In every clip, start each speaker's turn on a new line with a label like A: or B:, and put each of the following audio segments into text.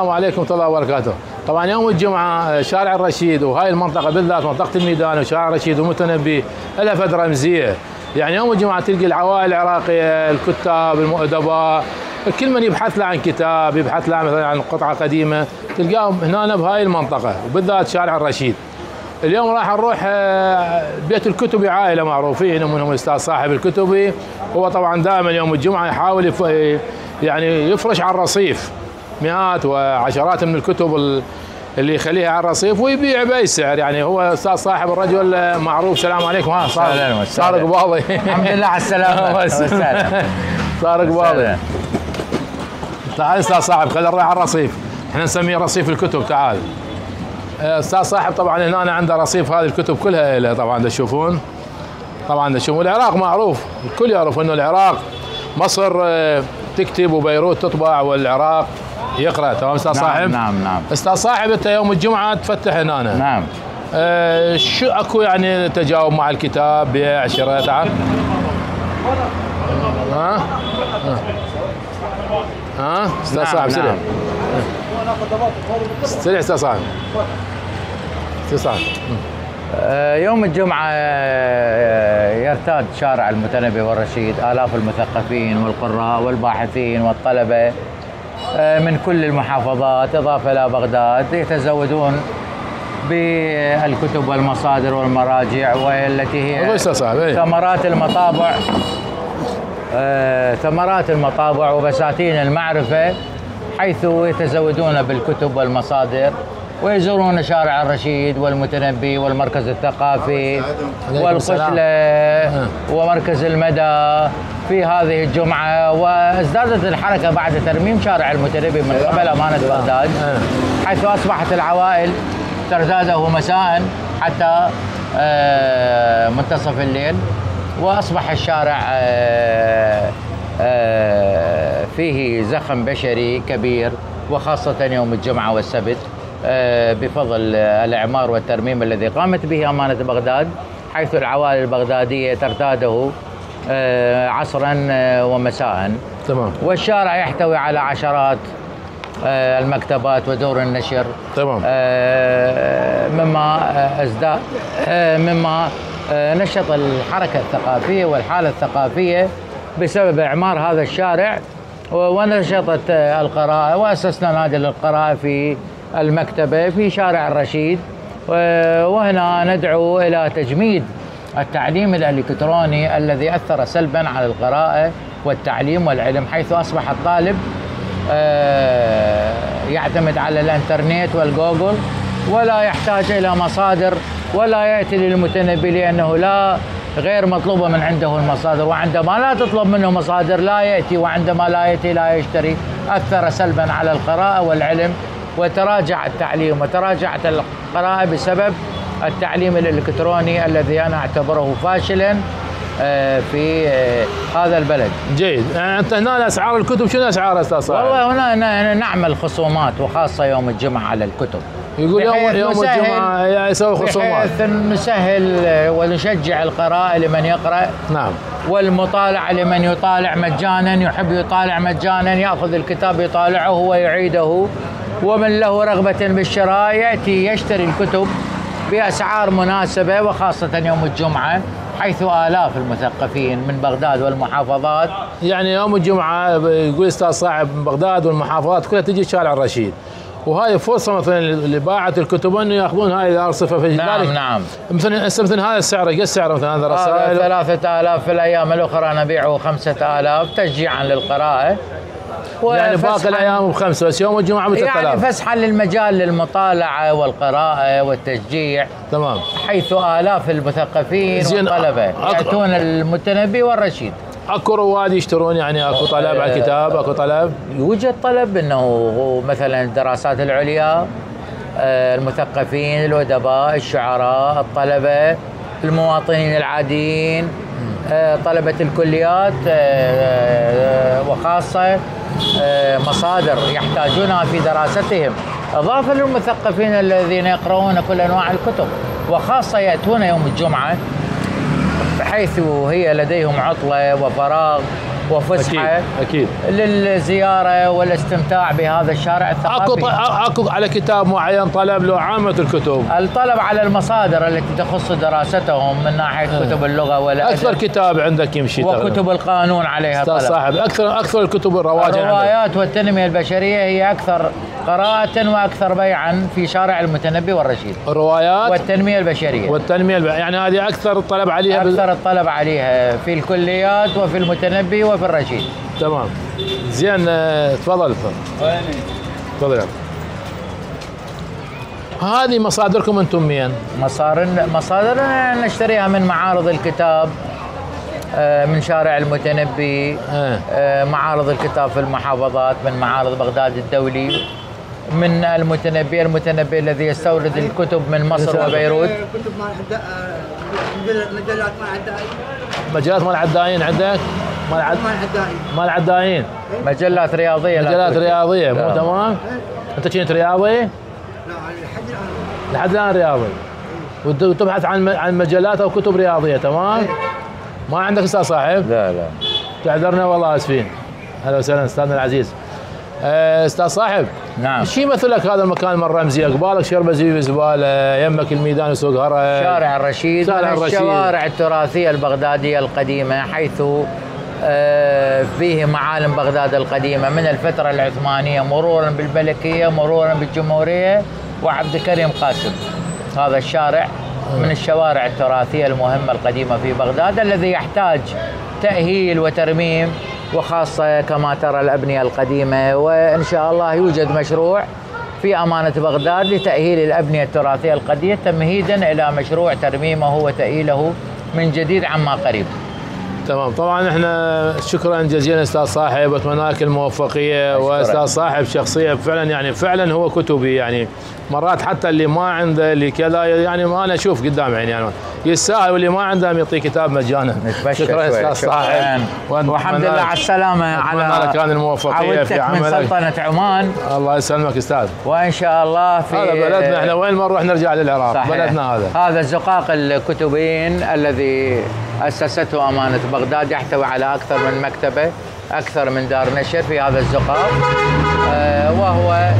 A: السلام عليكم ورحمة الله وبركاته. طبعا يوم الجمعة شارع الرشيد وهاي المنطقة بالذات منطقة الميدان وشارع الرشيد ومتنبي لها فد رمزية. يعني يوم الجمعة تلقي العوائل العراقية، الكتاب، الأدباء، كل من يبحث له عن كتاب، يبحث له مثلا عن قطعة قديمة، تلقاهم هنا بهاي المنطقة وبالذات شارع الرشيد. اليوم راح نروح آه، بيت الكتبي عائلة معروفين ومنهم الأستاذ صاحب الكتبي هو طبعا دائما يوم الجمعة يحاول يعني يفرش على الرصيف مئات وعشرات من الكتب ال- اللي يخليها على الرصيف ويبيع باي سعر يعني هو أستاذ صاحب الرجل معروف. السلام عليكم. ها صار. صار قباضي
B: الحمد لله على السلامة. وسهلا.
A: صار قباضي. تعال أستاذ صاحب خلينا نروح على الرصيف. إحنا نسميه رصيف الكتب تعال. آه، أستاذ صاحب طبعا هنا عنده رصيف هذه الكتب كلها له طبعا تشوفون. طبعا تشوفون. العراق معروف الكل يعرف إنه العراق مصر آه، تكتب وبيروت تطبع والعراق يقرأ. تمام أستاذ صاحب؟
B: نعم نعم. نعم
A: أستاذ صاحب أنت يوم الجمعة تفتح هنا
B: نعم.
A: آه شو أكو يعني تجاوب مع الكتاب بيع شراء تعال. ها؟ ها؟ أستاذ
B: نعم،
A: صاحب سريع
B: نعم.
A: سريع أستاذ صاحب. أستاذ صاحب.
B: آه، يوم الجمعة آه، يرتاد شارع المتنبي والرشيد آلاف المثقفين والقراء والباحثين والطلبة. من كل المحافظات إضافة إلى بغداد يتزودون بالكتب والمصادر والمراجع والتي هي. ثمرات المطابع آه، ثمرات المطابع وبساتين المعرفة حيث يتزودون بالكتب والمصادر ويزورون شارع الرشيد والمتنبي والمركز الثقافي. والقشلة ومركز المدى في هذه الجمعة. وازدادت الحركة بعد ترميم شارع المتنبي من قبل أمانة بغداد حيث أصبحت العوائل ترتاده مساء حتى آه، منتصف الليل. وأصبح الشارع آه، آه، فيه زخم بشري كبير وخاصة يوم الجمعة والسبت. آه، بفضل آه، الإعمار والترميم الذي قامت به أمانة بغداد حيث العوائل البغدادية ترتاده آه، عصرا آه، ومساء.
A: تمام.
B: والشارع يحتوي على عشرات المكتبات ودور النشر
A: تمام.
B: مما ازداد مما نشط الحركة الثقافية والحالة الثقافية بسبب إعمار هذا الشارع ونشطت القراءة وأسسنا نادي للقراءة في المكتبة في شارع الرشيد وهنا ندعو إلى تجميد التعليم الإلكتروني الذي أثر سلبا على القراءة والتعليم والعلم حيث أصبح الطالب آه، يعتمد على الإنترنت والجوجل ولا يحتاج إلى مصادر ولا يأتي للمتنبي لأنه لا غير مطلوبة من عنده المصادر وعندما لا تطلب منه مصادر لا يأتي وعندما لا يأتي لا يشتري أثر سلبا على القراءة والعلم وتراجع التعليم وتراجعت القراءة بسبب التعليم الإلكتروني الذي أنا أعتبره فاشلا آه، في آه، هذا البلد.
A: جيد. آه، أنت هنا أسعار الكتب شنو أسعار أستاذ صاحب؟
B: والله هنا نعمل خصومات وخاصة يوم الجمعة على الكتب.
A: يقول يوم يوم الجمعة يسوي خصومات.
B: بحيث نسهل ونشجع القراءة لمن يقرأ.
A: نعم.
B: والمطالعة لمن يطالع مجانا يحب يطالع مجانا يأخذ الكتاب يطالعه ويعيده. ومن له رغبة بالشراء يأتي يشتري الكتب بأسعار مناسبة وخاصة يوم الجمعة حيث آلاف المثقفين من بغداد والمحافظات.
A: يعني يوم الجمعة يقول أستاذ صاحب من بغداد والمحافظات كلها تجي شارع الرشيد. وهذه فرصة مثلا اللي باعت الكتب إنه يأخذون هاي الأرصفة في
B: نعم
A: ذلك.
B: نعم.
A: مثلا مثلا هذا السعر قد سعره مثلا هذا الرسائل؟
B: ثلاثة آلاف في الأيام الأخرى نبيعه خمسة آلاف تشجيعا للقراءة.
A: يعني باقي الأيام بخمسة بس يوم الجمعة ب
B: يعني
A: 3000
B: فسحا للمجال للمطالعة والقراءة والتشجيع
A: تمام.
B: حيث آلاف المثقفين
A: أك-
B: يأتون المتنبي والرشيد.
A: أكو رواد يشترون يعني أكو طلب على الكتاب أكو طلب
B: يوجد طلب أنه مثلا الدراسات العليا آه، المثقفين الأدباء الشعراء الطلبة المواطنين العاديين. آه، طلبة الكليات آه، آه، وخاصة آه، مصادر يحتاجونها في دراستهم. إضافة للمثقفين الذين يقرؤون كل أنواع الكتب وخاصة يأتون يوم الجمعة بحيث هي لديهم عطلة وفراغ. وفسحة
A: أكيد أكيد.
B: للزيارة والاستمتاع بهذا الشارع الثقافي.
A: أكو أكو على كتاب معين طلب له عامة الكتب.
B: الطلب على المصادر التي تخص دراستهم من ناحية كتب اللغة والادب
A: أكثر كتاب عندك يمشي.
B: وكتب القانون عليها طلب.
A: صاحب أكثر أكثر الكتب الرواج
B: الروايات والتنمية البشرية هي أكثر قراءة وأكثر بيعا في شارع المتنبي والرشيد.
A: الروايات؟
B: والتنمية البشرية.
A: والتنمية الب- يعني هذه أكثر طلب عليها بال...
B: أكثر الطلب عليها في الكليات وفي المتنبي وفي الرشيد
A: تمام زين آه، تفضل تفضل تفضل. هذه مصادركم أنتم مين؟
B: مصادر مصادرنا نشتريها من معارض الكتاب آه، من شارع المتنبي
A: آه.
B: معارض الكتاب في المحافظات من معارض بغداد الدولي من المتنبي المتنبي الذي يستورد الكتب من مصر وبيروت
C: كتب مال مجلات مجلات مال عدائي
A: مجالات مال عداين عندك؟ مال عد...
C: مال عدائي
A: مال عداين
B: مجلات
A: رياضية
B: توجد.
A: رياضية مو. تمام؟ أنت كنت رياضي؟
C: لا لحد الآن
A: لحد الآن رياضي وت- وتبحث عن عن مجلات أو كتب رياضية تمام؟ ما عندك أستاذ صاحب؟
B: لا لا
A: تعذرنا والله آسفين أهلا وسهلا أستاذنا العزيز آه، أستاذ صاحب
B: نعم
A: شو يمثل لك هذا المكان من رمزي قبالك شربة زي زباله يمك الميدان وسوق هرة
B: شارع الرشيد
A: شارع
B: من
A: الرشيد.
B: الشوارع التراثية البغدادية القديمة حيث فيه معالم بغداد القديمة من الفترة العثمانية مرورا بالملكية مرورا بالجمهورية وعبد الكريم قاسم. هذا الشارع من الشوارع التراثية المهمة القديمة في بغداد الذي يحتاج تأهيل وترميم وخاصة كما ترى الأبنية القديمة. وإن شاء الله يوجد مشروع في أمانة بغداد لتأهيل الأبنية التراثية القديمة تمهيدا إلى مشروع ترميمه وتأهيله من جديد عما قريب.
A: تمام. طبعا إحنا شكرا جزيلا أستاذ صاحب وأتمنى لك الموفقية وأستاذ صاحب شخصية. فعلا يعني فعلا هو كتبي يعني. مرات حتى اللي ما عنده اللي كذا يعني ما أنا أشوف قدام عيني يعني يستاهل واللي ما عنده يعطيه كتاب مجانا. شكرا. أستاذ صاحب.
B: والحمد لله على السلامة
A: أتمنى
B: على
A: لك كان الموفقية في
B: عودتك من
A: عملك.
B: سلطنة عمان.
A: الله يسلمك أستاذ.
B: وإن شاء الله في
A: هذا بلدنا إحنا. وين ما نروح نرجع للعراق.
B: صحيح.
A: بلدنا هذا.
B: هذا الزقاق الكتبين الذي أسسته أمانة بغداد يحتوي على أكثر من مكتبة أكثر من دار نشر في هذا الزقاق. آه، وهو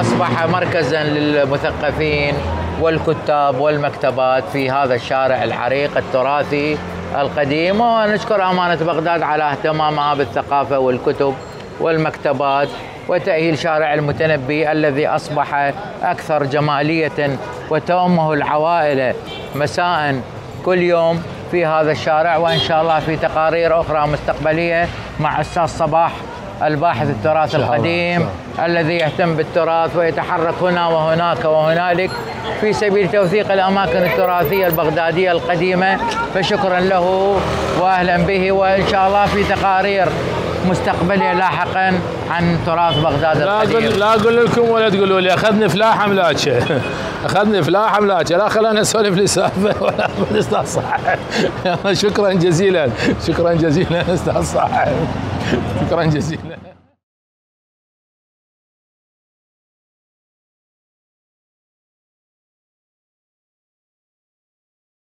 B: أصبح مركزا للمثقفين والكتاب والمكتبات في هذا الشارع العريق التراثي القديم. ونشكر أمانة بغداد على اهتمامها بالثقافة والكتب والمكتبات وتأهيل شارع المتنبي الذي أصبح أكثر جمالية وتؤمه العوائل مساء كل يوم. في هذا الشارع وإن شاء الله في تقارير أخرى مستقبلية مع أستاذ صباح الباحث التراث. القديم الذي يهتم بالتراث ويتحرك هنا وهناك وهنالك في سبيل توثيق الأماكن التراثية البغدادية القديمة. فشكرا له وأهلا به وإن شاء الله في تقارير مستقبلية لاحقا عن تراث بغداد
A: لا
B: القديم.
A: لا أقول لكم ولا تقولوا لي أخذني فلاحة ملاكة. أخذني فلاحه ملاكه لا خلينا اسولف لي سالفة. ولا أستاذ صاحب شكرا جزيلا. شكرا جزيلا. أستاذ صاحب شكرا جزيلا.